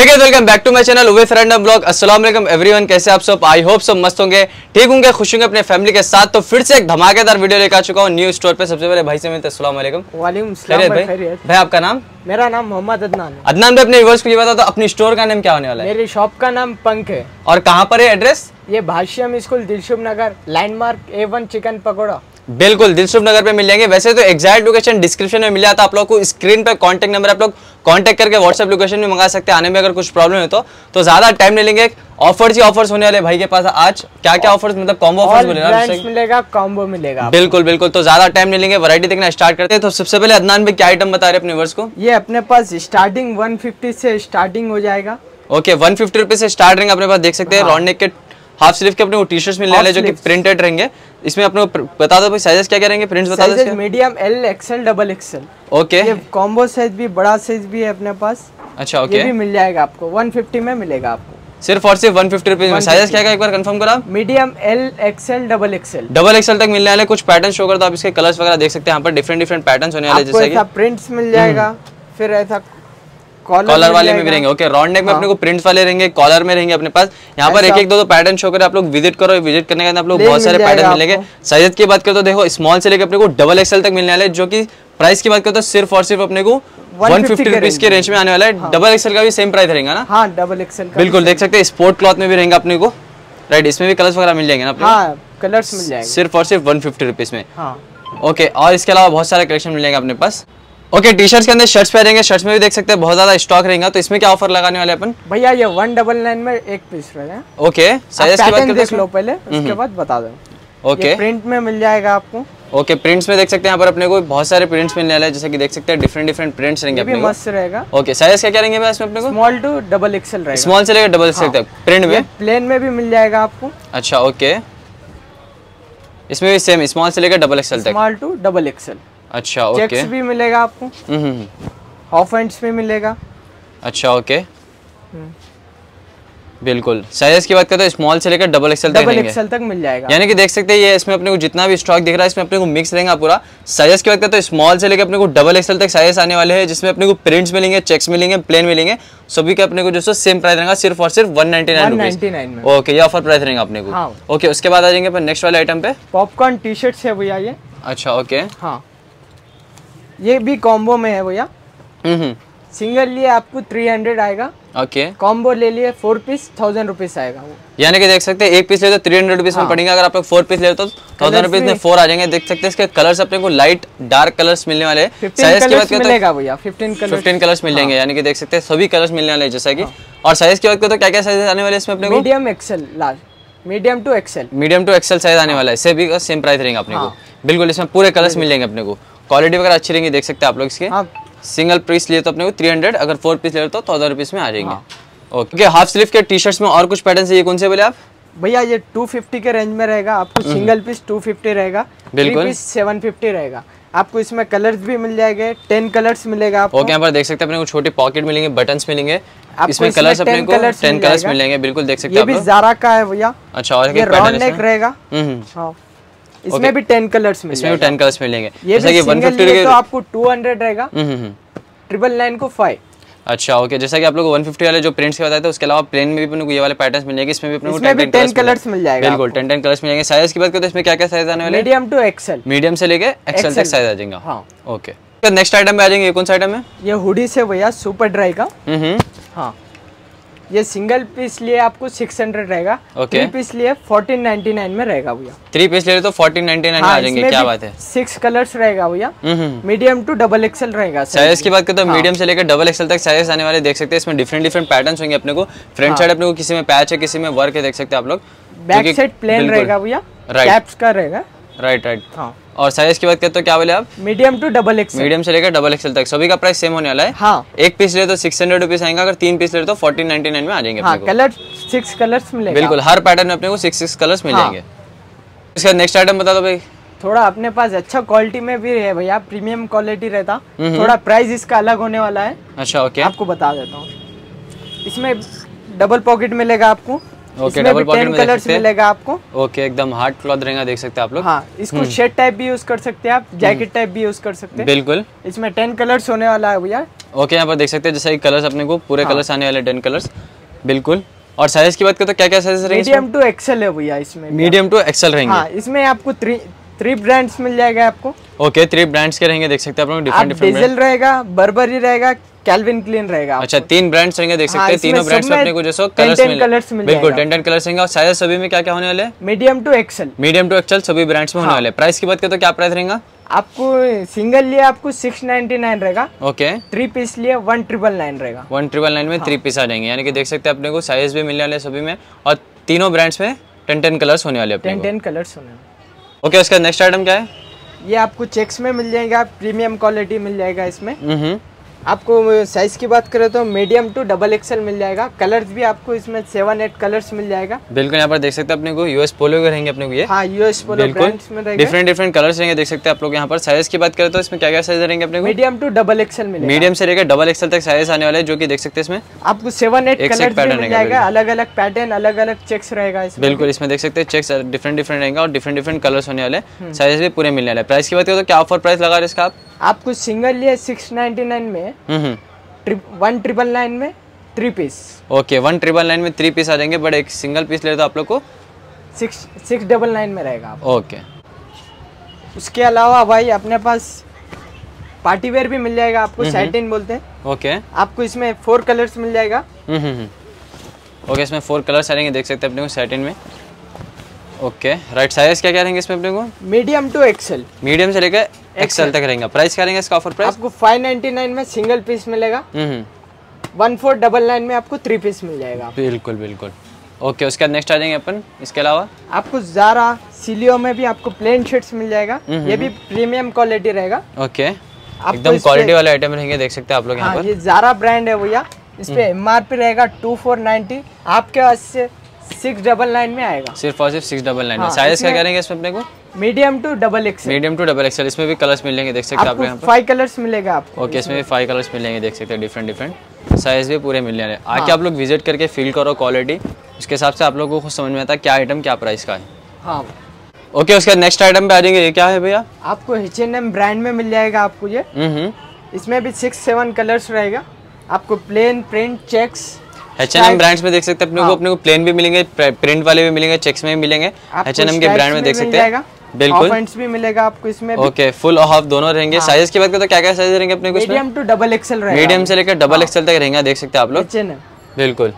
Hey guys welcome back to my channel with random blog अस्सलाम वालेकुम everyone कैसे आप सब? आई होप सब मस्त होंगे। ठीक होंगे खुश होंगे अपने फैमिली के साथ। तो फिर से एक धमाकेदार वीडियो लेकर आ चुका हूँ न्यू स्टोर पे। सबसे पहले भाई से मिलते अस्सलाम वालेकुम वालेकुम भाई। भाई आपका नाम? मेरा नाम मोहम्मद अदनान है। अदनान भाई अपने व्यूअर्स को ये बता दो अपनी स्टोर का नाम क्या होने वाला है? मेरी शॉप का नाम पंख है। और कहाँ पर है एड्रेस ये Bhashyam school Dilsukhnagar landmark A one chicken pakoda. बिल्कुल दिलसुख नगर पे मिल जाएँगे वैसे तो एग्जैक्ट लोकेशन डिस्क्रिप्शन में मिल जाता है। आप लोग को स्क्रीन पे कांटेक्ट नंबर आप लोग कांटेक्ट करके व्हाट्सएप लोकेशन में मंगा सकते हैं। आने में अगर कुछ प्रॉब्लम है तो। तो ज़्यादा टाइम नहीं लेंगे। ऑफर्स ही ऑफर्स होने वाले भाई के पास आज। क्या क्या ऑफर्स मतलब कॉम्बो ऑफर्स जैसे- मिलेगा? कॉम्बो मिलेगा बिल्कुल बिल्कुल। तो ज़्यादा टाइम नहीं लेंगे। वैरायटी देखना स्टार्ट करते हैं। तो सबसे पहले अदनान भाई क्या आइटम बता रहे अपने वर्ष को? ये अपने पास स्टार्टिंग 150 से स्टार्टिंग हो जाएगा। ओके वन फिफ्टी से स्टार्ट रहेंगे अपने पास। देख सकते हैं राउंड नेक के हाफ़ स्लीव के अपने को टी शर्ट्स मिलने। वाले जो कि प्रिंटेड रहेंगे। इसमें अपने बता दो भाई साइजेस क्या क्या रहेंगे प्रिंट्स बता दो medium L XL double XL okay ये कॉम्बो साइज़ भी बड़ा साइज़ भी है अपने पास। अच्छा ओके ये भी मिल जाएगा आपको। 150 में मिलेगा आपको। सिर्फ़ और सिर्फ़ वन फिफ्टी रुपीज़ में। साइजेस क्या क्या एक बार कंफर्म करो medium L XL double XL double XL तक मिलने वाले कुछ पैटर्न शो कर दो। आप इसके कलर्स वगैरह देख सकते हैं। यहाँ पर डिफरेंट डिफरेंट पैटर्न्स होने वाले जैसे प्रिंट्स मिल जाएगा। फिर ऐसा कॉलर वाले में भी रहेंगे। ओके राउंड नेक में अपने को प्रिंट्स वाले रहेंगे कॉलर में रहेंगे अपने पास। यहाँ पर एक एक दो दो पैटर्न शो करें आप लोग विज़िट करो विज़िट करने के बाद आप लोग बहुत सारे पैटर्न मिलेंगे। साइज़ की बात करें तो देखो स्मॉल से लेकर अपने को डबल एक्सएल तक मिलने वाले जो कि प्राइस की बात करें तो सिर्फ़ और सिर्फ़ अपने को वन 150 फिफ्टी के रुपीज़ के रेंज में आने वाला है। डबल एक्सएल का भी सेम प्राइस रहेगा ना? हाँ डबल एक्सएल का बिल्कुल देख सकते हैं स्पोर्ट क्लॉथ में भी रहेंगे अपने को। राइट इसमें भी कलर्स वगैरह मिल जाएँगे ना हाँ कलर्स मिल जाएँगे। सिर्फ़ और सिर्फ़ वन फिफ्टी रुपीज़ में। हाँ। ओके और इसके अलावा बहुत सारे कलेक्शन मिल जाएँगे अपने पास। ओके टी शर्ट्स के अंदर शर्ट्स पे रहेंगे शर्ट्स में भी देख सकते हैं बहुत ज़्यादा स्टॉक रहेगा तो इसमें क्या ऑफ़र लगाने वाले अपन? भैया ये वन डबल नाइन में एक पीस रहेगा। ओके साइजेस की बात देख लो पहले उसके बाद बता दो। ओके प्रिंट में मिल जाएगा आपको। ओके प्रिंट्स में देख सकते हैं यहाँ पर अपने को बहुत सारे प्रिंट्स मिलने वाले हैं जैसे कि देख सकते हैं डिफरेंट डिफरेंट प्रिंट्स रहेंगे अपने मस्त रहेगा। ओके साइज़ क्या क्या रहेंगे इसमें अपने को? स्मॉल टू डबल एक्सएल रहेगा। स्मॉल से लेकर डबल से तक प्रिंट में? प्लेन में भी मिल जाएगा आपको। अच्छा ओके इसमें भी सेम स्मॉल से लेकर डबल एक्सएल तक। स्मॉल टू डबल एक्सएल अच्छा ओके चेक्स भी मिलेगा आपको। हम्म, हम्म, हम्म। हैंड्स भी मिलेगा। अच्छा ओके बिल्कुल। साइज़ की बात करें तो स्मॉल से लेकर डबल एक्सएल तक डबल एक्सएल तक मिल जाएगा। यानी कि देख सकते हैं ये इसमें अपने को जितना भी स्टॉक दिख रहा है इसमें अपने को मिक्स रहेगा पूरा। साइज़ की बात करते हैं स्मॉल से लेकर अपने को डबल एक्सएल तक साइज़ आने वाले हैं जिसमें अपने को प्रिंट्स मिलेंगे चेक्स मिलेंगे प्लेन मिलेंगे। सभी का अपने को जो सेम प्राइस रहेगा सिर्फ़ और सिर्फ़ वन नाइनटी नाइन ओके ये ऑफ़र प्राइस रहेगा अपने को। हाँ। ओके उसके बाद आ जाएँगे नेक्स्ट वाले आइटम पे। पॉपकॉर्न टी शर्ट है भैया ये। अच्छा ओके हाँ। ये भी कॉम्बो में है भैया। हम्म सिंगल लिए आपको 300 आएगा। Okay okay. कॉम्बो ले लिए फोर पीस थाउज़ेंड रुपीज़ आएगा वो। यानी कि देख सकते हैं एक पीस ले तो थ्री हंड्रेड रुपीज़ में पड़ेंगे अगर आप लोग फोर पीस ले तो थाउज़ेंड रुपीज़ में फोर आ जाएँगे। देख सकते हैं इसके कलर्स अपने को लाइट डार्क कलर्स मिलने वाले साइज़ की बात तो मिलेगा भैया फिफ्टीन कलर फिफ्टीन कलर्स मिल जाएँगे यानी कि देख सकते हैं सभी कलर्स मिलने वाले जैसा की। और साइज़ की बात करें तो क्या क्या साइज़ आने वाले इसमें अपने medium XL large medium to XL medium to XL size आने वाला है। सेम प्राइस रहेगा अपने को। बिल्कुल इसमें पूरे कलर्स मिल जाएँगे अपने को। क्वालिटी वगैरह अच्छी रहेंगी देख सकते हैं आप लोग इसके। हाँ। सिंगल पीस लिए तो अपने को थ्री हंड्रेड अगर फोर पीस ले तो थाउज़ेंड रुपीज़ में आ जाएँगे। ओके हाफ़ स्लीव के टी शर्ट्स में और कुछ पैटर्न है ये कौन से बोले आप? भैया ये 250 के रेंज में रहेगा आपको सिंगल पीस 250 रहेगा। बिल्कुल। पीस 750 रहेगा। आपको इसमें कलर्स भी मिल जाएँगे टेन कलर्स मिलेगा आपको। ओके यहाँ पर देख सकते हैं अपने को छोटे पॉकेट मिलेंगे बटन्स मिलेंगे। इसमें कलर्स अपने को टेन कलर्स जाएगा। मिल जाएँगे। बिल्कुल देख सकते हैं आप भी जारा का है भैया। अच्छा और ये एक नेक रहेगा। हम्म। हाँ। इसमें भी 10 कलर्स मिल इसमें भी टेन कलर्स मिलेंगे। जैसे कि वन सिंगल तो आपको 200 रहेगा। हम्म हम्म, हम्म। ट्रिपल नाइन को 5 अच्छा ओके जैसा कि आप लोग 150 वाले जो प्रिंट्स के बताए थे उसके अलावा प्लेन में भी अपने को ये वाले पैटर्न्स मिल जाएँगे इसमें भी अपने को इसमें भी 10 10 कलर्स मिल जाएगा बिल्कुल 10 10 कलर्स मिल जाएँगे साइज़ की बात करें तो इसमें क्या क्या साइज़ आने वाले हैं? मीडियम टू एक्सेल मीडियम से लेके एक्सेल तक साइज़ आ जाएगा। हाँ। ओके नेक्स्ट आइटम में आ जाएँगे ये कौन सा आइटम है? ये हुडी से भैया सुपर ड्राई का। हम्म हम्म। हाँ। ये सिंगल पीस लिए आपको 600 रहेगा। Okay. थ्री पीस लिए 1499 में रहेगा भैया। थ्री पीस ले तो 1499 में आ जाएँगे क्या बात है? सिक्स कलर्स रहेगा भैया। मीडियम टू डबल एक्सेल रहेगा साइज़ की बात करें तो हाँ। मीडियम से लेकर डबल एक्सेल तक साइज़ आने वाले देख सकते हैं। इसमें डिफरेंट डिफरेंट पैटर्न होंगे अपने को। फ्रंट साइड अपने को किसी में पैच है किसी में वर्क है देख सकते हैं आप लोग। बैक साइड प्लेन रहेगा भैया. कैप्स का रहेगा। राइट राइट हाँ। और साइज़ की बात करें तो क्या बोले आप? Medium to double XL medium से लेकर डबल एक्सेल तक। सभी का प्राइस सेम होने वाला है। हाँ। एक पीस ले तो सिक्स हंड्रेड रुपीज़ आएगा अगर तीन पीस ले तो फोर्टीन नाइनटी नाइन में आ जाएँगे हाँ कलर सिक्स कलर्स मिलेगा। बिल्कुल हर पैटर्न में अपने को सिक्स सिक्स कलर्स मिल। जाएँगे इसका नेक्स्ट आइटम बता दो भाई। थोड़ा अपने पास अच्छा क्वालिटी में भी है भैया प्रीमियम क्वालिटी रहता। थोड़ा प्राइस इसका अलग होने वाला है। अच्छा ओके आपको बता देता हूँ। इसमें डबल पॉकेट मिलेगा आपको। ओके डबल पॉकेट में कलर्स हैं। मिलेगा आपको। ओके एकदम हार्ड क्लॉथ रहेगा देख सकते हैं आप लोग। हाँ इसको शर्ट टाइप भी यूज़ कर सकते हैं आप जैकेट टाइप भी यूज़ कर सकते हैं। बिल्कुल। इसमें टेन कलर्स होने वाला है भैया। ओके यहाँ पर देख सकते हैं जैसे कलर्स अपने को पूरे हाँ। कलर्स आने वाले टेन कलर्स बिल्कुल। और साइज़ की बात करें तो क्या क्या साइज़ रहेंगे मीडियम टू एक्सेल है भैया इसमें मीडियम टू एक्सेल रहेंगे। हाँ इसमें आपको थ्री ब्रांड्स मिल जाएगा आपको। ओके थ्री ब्रांड्स के रहेंगे देख सकते हैं आप डिफरेंट डिफरेंट डीजल रहेगा बर्बरी रहेगा कैल्विन क्लीन रहेगा अच्छा तीन ब्रांड्स रहेंगे देख हाँ, सकते हैं तीनों ब्रांड्स में अपने को जैसे कलर्स मिल colours मिल बिल्कुल। टेन टेन कलर्स रहेंगे। और साइज़ सभी में क्या क्या होने वाले? Medium to XL medium to XL सभी ब्रांड्स में होने वाले। प्राइस की बात करें तो क्या प्राइस रहेगा? आपको सिंगल लिए आपको सिक्स नाइनटी नाइन रहेगा। ओके थ्री पीस लिए वन ट्रिपल नाइन रहेगा। वन ट्रिपल नाइन में थ्री पीस आ जाएँगे। यानी कि देख सकते हैं अपने को साइज़ भी मिलने वाले सभी में। और तीनों ब्रांड्स में टेन टेन कलर्स होने वाले हैं टेन टेन कलर्स होने ओके उसका नेक्स्ट आइटम क्या है? ये आपको चेक्स में मिल जाएगा प्रीमियम क्वालिटी मिल जाएगा इसमें। हम्म। आपको साइज़ की बात करें तो मीडियम टू डबल एक्सएल मिल जाएगा। कलर्स भी आपको इसमें सेवन एट कलर्स मिल जाएगा। बिल्कुल यहाँ पर देख सकते हैं अपने को यूएस पोलो के रहेंगे अपने को ये। हाँ यूएस पोलो बिल्कुल। में डिफरेंट डिफरेंट कलर्स रहेंगे देख सकते हैं आप लोग यहाँ पर। साइज़ की बात करें तो इसमें क्या क्या साइज़ रहेंगे अपने मीडियम टू डबल एक्सएल मिलेगा। मीडियम से लेकर डबल एक्सल तक साइज़ आने वाले हैं जो कि देख सकते हैं इसमें। आपको सेवन एट pattern मिल रहेगा, अलग अलग पैटर्न अलग अलग चेक्स रहेगा इसमें। बिल्कुल इसमें देख सकते हैं चेक्स डिफरेंट डिफरेंट रहेंगे और डिफरेंट डिफरेंट कलर्स होने वाले हम्म। साइज़ भी पूरे मिलने वाले प्राइस की बात करें तो क्या ऑफ़र प्राइस लगा रहे हैं इसका आप? आपको सिंगल लिए सिक्स नाइनटी नाइन में हम्म। हम्म ट्रिप वन ट्रिपल नाइन में three piece okay one triple nine में थ्री पीस आ जाएँगे बट एक सिंगल पीस ले तो आप लोग को सिक्स सिक्स डबल नाइन में रहेगा आप ओके उसके अलावा भाई अपने पास पार्टी वेयर भी मिल जाएगा आपको हम्म, सैटिन बोलते हैं। ओके आपको इसमें फोर कलर्स मिल जाएगा। हम्म हम्म हम्म। ओके इसमें फोर कलर्स आ रहेंगे देख सकते हैं अपने को सैटिन में। ओके राइट साइज़ क्या क्या रहेंगे इसमें अपने को? मीडियम टू एक्सेल मीडियम से लेकर एक्सेल तक रहेंगे। प्राइस क्या रहेंगे इसका ऑफ़र प्राइस आपको फाइव नाइन्टी नाइन में सिंगल पीस मिलेगा। हम्म। हम्म वन फोर डबल नाइन में आपको थ्री पीस मिल जाएगा। बिल्कुल बिल्कुल। ओके उसके बाद नेक्स्ट आ जाएँगे अपन। इसके अलावा? आपको जारा सिलियो में भी आपको प्लेन शर्ट्स मिल जाएगा। ये भी प्रीमियम क्वालिटी रहेगा। ओके एकदम क्वालिटी वाले आइटम रहेंगे देख सकते हैं आप लोग यहाँ हाँ पर। ये जारा ब्रांड है भैया। इस पे एम आर पी रहेगा टू फोर नाइनटी आपके पास सिक्स डबल नाइन में आएगा। सिर्फ़ और सिर्फ़ सिक्स डबल नाइन में। हाँ, साइज़ क्या इसमें- क्या रहेंगे इसमें अपने को? Medium to double XL medium to double XL इसमें भी कलर्स मिलेंगे देख सकते हैं आप यहाँ आपको पर। फाइव कलर्स मिलेगा आपको। ओके इसमें भी फाइव कलर्स मिलेंगे देख सकते हैं डिफरेंट डिफरेंट साइज़ भी पूरे मिलने वाले। हैं। आके आप लोग विज़िट करके फील करो क्वालिटी उसके हिसाब से आप लोगों को समझ में आता है क्या आइटम क्या प्राइस का है। हाँ। ओके उसके नेक्स्ट आइटम पे आ जाएँगे ये क्या है भैया? आपको एच एन एम ब्रांड में मिल जाएगा आपको ये। इसमें भी सिक्स सेवन कलर्स रहेगा। आपको plain print checks H N M brands में देख सकते हैं अपने को अपने को प्लेन भी मिलेंगे प्रिंट वाले भी मिलेंगे चेक्स में भी मिलेंगे। एच एन एम के ब्रांड में देख सकते हैं। बिल्कुल। भी मिलेगा आपको इसमें ओके फुल हाफ़ दोनों रहेंगे। हाँ। साइज़ की बात करें तो क्या क्या साइज़ रहेंगे अपने को मीडियम टू डबल एक्सेल रहेगा। मीडियम से लेकर डबल एक्सएल तक रहेंगे देख सकते हैं आप लोग। बिल्कुल।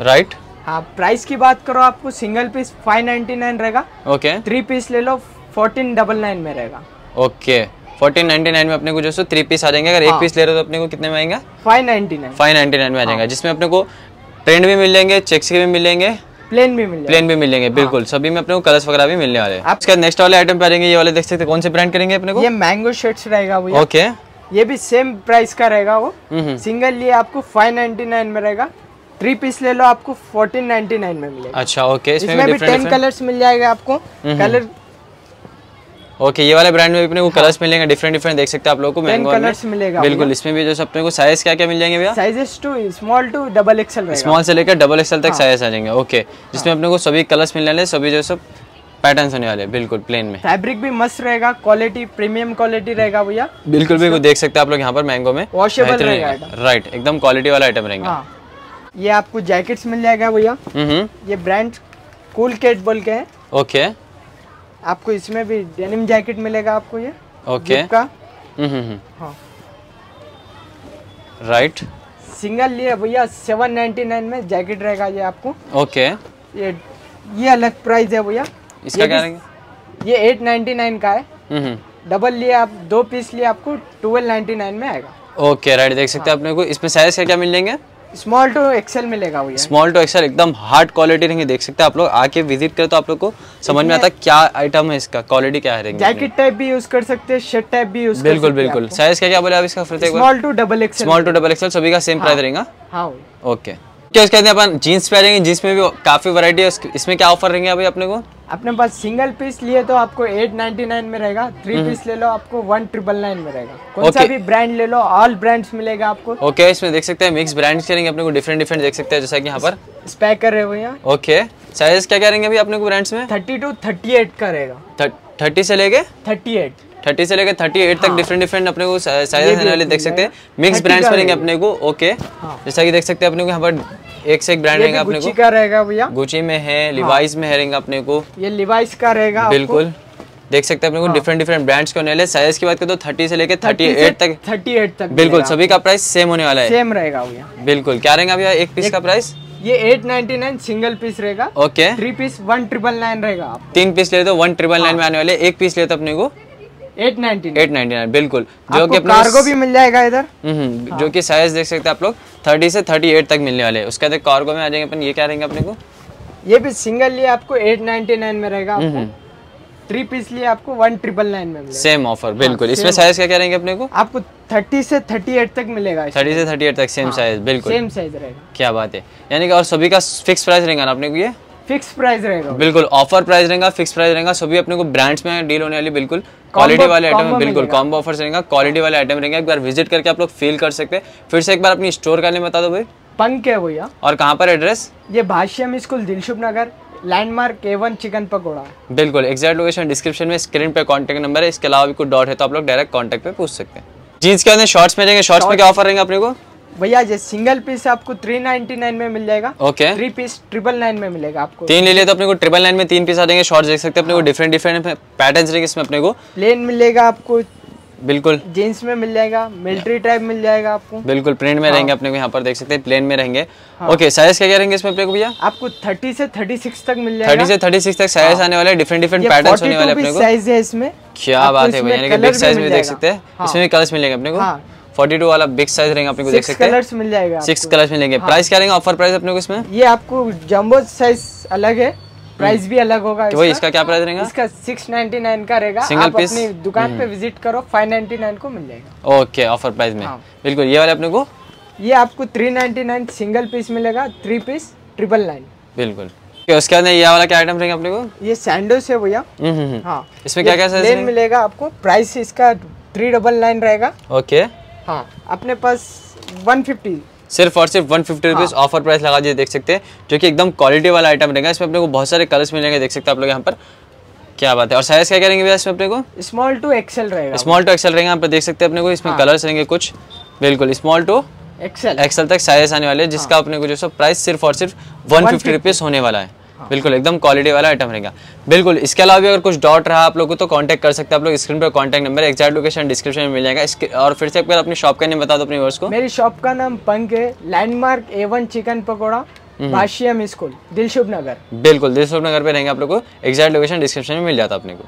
राइट हाँ प्राइस की बात करो आपको single piece five ninety nine रहेगा। ओके थ्री पीस ले लो फोर्टीन डबल नाइन में रहेगा। ओके फोर्टीन नाइनटी नाइन में अपने को जो सो थ्री पीस आ जाएँगे। अगर एक हाँ। पीस ले रहे हो तो अपने को कितने में आएगा? Five ninety nine five ninety nine में आ हाँ। जाएगा जिसमें अपने को प्रिंट भी मिल जाएँगे चेक्स के भी मिल जाएँगे। प्लेन भी मिलेंगे प्लेन भी मिलेंगे बिल्कुल बिल्कुल। सभी में अपने को कलर्स वगैरह भी मिलने वाले। हैं आप- इसका नेक्स्ट वाले आइटम पे आ ये वाले देख सकते हैं कौन से ब्रांड करेंगे अपने को? ये मैंगो शर्ट्स रहेगा भैया ओके ये भी सेम प्राइस का रहेगा वो। हम्म सिंगल लिए आपको फाइव नाइन्टी नाइन में रहेगा। थ्री पीस ले लो आपको फोर्टीन नाइन्टी नाइन में मिलेगा। अच्छा ओके इसमें इसमें भी टेन कलर्स मिल जाएगा आपको। हम्म। कलर ओके ये वाले ब्रांड में भी अपने को कलर्स मिलेंगे डिफरेंट डिफरेंट देख सकते हैं आप लोगों को 10 मैंगो colours मिलेगा बिल्कुल इसमें भी जो अपने को साइज़ क्या क्या मिल जाएँगे भैया? Sizes to small to double XL small से लेकर डबल एक्सएल हाँ। तक साइज़ आ जाएँगे ओके जिसमें अपने को सभी कलर्स मिलने वाले सभी जो सब पैटर्न्स होने वाले बिल्कुल प्लेन में। फैब्रिक भी मस्त रहेगा क्वालिटी प्रीमियम क्वालिटी रहेगा भैया। बिल्कुल बिल्कुल देख सकते हैं आप लोग यहाँ पर मैंगो में। Washable रहेगा राइट एकदम क्वालिटी वाला आइटम रहेंगे। हाँ। ये आपको जैकेट्स मिल जाएगा भैया। हम्म। ये ब्रांड कूल केट बोल के है। ओके आपको इसमें भी डेनिम जैकेट मिलेगा आपको ये? ओके Zip का? हम्म हाँ। राइट सिंगल लिए भैया सेवन नाइन्टी नाइन में जैकेट रहेगा ये आपको। ओके ये ये अलग प्राइस है भैया। इसका क्या ये एट नाइन्टी नाइन का है। हम्म डबल लिए आप दो पीस लिए आपको ट्वेल्व नाइन्टी नाइन में आएगा। ओके राइट देख सकते हैं हाँ। अपने को। इसमें साइज़ क्या क्या मिल जाएँगे? स्मॉल टू एक्सेल मिलेगा भैया। स्मॉल टू एक्सेल एकदम हार्ड क्वालिटी रहेंगे देख सकते हैं आप लोग। आके विज़िट करें तो आप लोग को समझ में आता है क्या आइटम है इसका क्वालिटी क्या है जैकेट टाइप भी यूज़ कर सकते हैं शर्ट टाइप भी यूज़ बिल्कुल बिल्कुल। साइज़ क्या क्या बोले आप इसका फिर से एक बार small to double XL small to double XL सभी का सेम प्राइस रहेगा? हाँ। ओके क्या उसके बाद अपन जीन्स पे आ जाएँगे जीन्स में भी काफ़ी वैरायटी है इसमें क्या ऑफ़र रहेंगे अभी अपने को? अपने पास सिंगल पीस लिए तो आपको एट नाइन्टी नाइन में रहेगा थ्री हम्म। पीस ले लो आपको वन ट्रिपल नाइन में रहेगा। कौन okay. सा भी ब्रांड ले लो ऑल ब्रांड्स मिलेगा आपको। ओके okay, इसमें देख सकते हैं मिक्स ब्रांड्स के रहेंगे अपने को डिफरेंट डिफरेंट देख सकते हैं जैसा कि यहाँ पर। स्पैकर है भैया? ओके साइज़ क्या रहेंगे अभी अपने को ब्रांड्स में? थर्टी टू थर्टी एट का रहेगा। थर्टी से लेके? थर्टी एट थर्टी से लेकर थर्टी एट तक डिफरेंट डिफरेंट अपने को साइज़ हाँ। ये भी आने वाले देख सकते हैं। मिक्स 30 ब्रांड्स में रहेगा। अपने को ओके हाँ। जैसा कि देख सकते हैं अपने को यहाँ पर एक से एक ब्रांड रहेगा अपने को। का रहेगा भैया? गुची में है लिवाइस में है रहेंगे अपने को। ये लिवाइस का रहेगा बिल्कुल। देख सकते हैं अपने को डिफरेंट डिफरेंट ब्रांड्स के होने वाले। साइज़ की बात करें तो थर्टी से लेकर थर्टी एट तक। थर्टी एट तक बिल्कुल सभी का प्राइस सेम होने वाला है। सेम रहेगा भैया। बिल्कुल। क्या रहेगा भैया? एक पीस का प्राइस ये eight ninety nine single piece रहेगा। Okay three piece one triple nine रहेगा तीन पीस ले तो वन ट्रिपल नाइन में हाँ। आने वाले। एक पीस ले तो अपने को eight ninety eight ninety nine बिल्कुल। जो कि कार्गो भी मिल जाएगा इधर? हम्म, जो कि साइज़ देख सकते हैं आप लोग थर्टी से थर्टी एट तक मिलने वाले। हैं उसके बाद कार्गो में आ जाएँगे अपन ये क्या रहेंगे अपने को? ये भी सिंगल लिए आपको एट नाइनटी नाइन में रहेगा हम्म, आपको थ्री पीस लिए आपको वन ट्रिपल नाइन में मिलेगा। सेम ऑफ़र बिल्कुल। इसमें हाँ, साइज़ क्या क्या रहेंगे अपने को? आपको थर्टी से थर्टी एट तक मिलेगा थर्टी से थर्टी एट तक सेम साइज़ बिल्कुल। सेम साइज़ रहेगा। क्या बात है। यानी कि और सभी का फिक्स प्राइस रहेगा ना अपने को ये? फिक्स प्राइस रहेगा। बिल्कुल ऑफ़र प्राइस रहेगा फिक्स प्राइस रहेगा सभी अपने को ब्रांड्स में डील होने वाली बिल्कुल क्वालिटी वाले आइटम बिल्कुल कॉम्बो ऑफर्स रहेगा क्वालिटी वाले आइटम रहेंगे। एक बार विज़िट करके आप लोग फील कर सकते हैं। फिर से एक बार अपनी स्टोर का नेम बता दो भाई। पंक है भैया और कहाँ पर एड्रेस ये Bhashyam school Dilsukhnagar landmark A one chicken pakoda. बिल्कुल एग्जैक्ट लोकेशन डिस्क्रिप्शन में स्क्रीन पे कांटेक्ट नंबर है। इसके अलावा भी कुछ डाउट है तो आप लोग डायरेक्ट कांटेक्ट पे पूछ सकते हैं। जीन्स के अंदर शॉर्ट्स में जाएँगे शॉर्ट्स में क्या ऑफ़र रहेंगे अपने को? भैया ये सिंगल पीस आपको थ्री नाइनटी नाइन में मिल जाएगा। Okay three piece triple nine में मिलेगा आपको। तीन ले लिए तो अपने को ट्रिपल नाइन में तीन पीस आ जाएँगे। शॉर्ट्स देख सकते हैं अपने को डिफरेंट डिफरेंट पैटर्न्स रहेंगे इसमें अपने को। प्लेन मिलेगा आपको। बिल्कुल। जीन्स में मिल जाएगा मिलिट्री टाइप मिल जाएगा आपको। बिल्कुल प्रिंट में रहेंगे अपने को यहाँ पर देख सकते हैं प्लेन में रहेंगे। हाँ। ओके साइज़ क्या क्या रहेंगे इसमें अपने को भैया? आपको थर्टी से थर्टी सिक्स तक मिल थर्टी जाएगा से थर्टी सिक्स तक साइज़ आने वाले डिफरेंट डिफरेंट पैटर्न होने वाले अपने को। साइज़ है इसमें। क्या बात है भैया साइज़ में देख सकते हैं। हाँ। इसमें भी कलर्स मिलेंगे अपने को। हाँ। 42 वाला बिग साइज़ रहेंगे अपने को देख सकते हैं। कलर्स मिल जाएगा सिक्स आपको। कलर्स मिलेंगे। प्राइस क्या रहेंगे? ऑफ़र प्राइस अपने को इसमें? ये आपको जंबो साइज़ अलग है। प्राइस भी अलग होगा तो वही इसका। इसका क्या प्राइस रहेगा? इसका सिक्स नाइनटी नाइन का रहेगा। Piece? अपनी दुकान पे विज़िट करो फाइव नाइनटी नाइन को मिल जाएगा। ओके ऑफ़र प्राइस में। हाँ। बिल्कुल ये वाले अपने को? ये आपको three ninety nine single piece मिलेगा थ्री पीस ट्रिपल नाइन बिल्कुल। उसके बाद ये वाला क्या आइटम रहेंगे अपने को? ये सैंडोस है भैया। हम्म, हम्म, हम्म। हाँ। इसमें क्या क्या मिलेगा आपको। प्राइस इसका थ्री डबल नाइन रहेगा। ओके हाँ अपने पास वन फिफ्टी सिर्फ़ और सिर्फ़ वन फिफ्टी रुपीज़ हाँ। ऑफ़र प्राइस लगा दिए देख सकते हैं जो कि एकदम क्वालिटी वाला आइटम रहेगा। इसमें अपने को बहुत सारे कलर्स मिलेंगे देख सकते हैं आप लोग यहाँ पर। क्या बात है? और साइज़ क्या करेंगे भैया इसमें अपने को? स्मॉल टू एक्सेल रहेगा स्मॉल टू एक्सेल रहेगा यहाँ पर देख सकते हैं अपने को इसमें हाँ। कलर्स रहेंगे कुछ। बिल्कुल स्मॉल टू एक्सेल एक्सेल तक साइज़ आने वाले हैं जिसका हाँ। अपने को जो प्राइस सिर्फ़ और सिर्फ़ वन फिफ्टी रुपीज़ होने वाला है। बिल्कुल एकदम क्वालिटी वाला आइटम रहेगा। बिल्कुल इसके अलावा भी अगर कुछ डॉट रहा आप लोगों को तो कांटेक्ट कर सकते हैं। आप लोग स्क्रीन पर contact number exact location description में मिल जाएगा। और फिर से अगर अपनी शॉप का नाम बता दो अपनी वर्ष को। मेरी शॉप का नाम पंक है। Landmark A one chicken pakoda. Bhashyam school Dilsukhnagar. बिल्कुल दिलशुभ नगर पे रहेंगे आप लोग को। एक्जैक्ट लोकेशन डिस्क्रिप्शन में मिल जाता अपने को।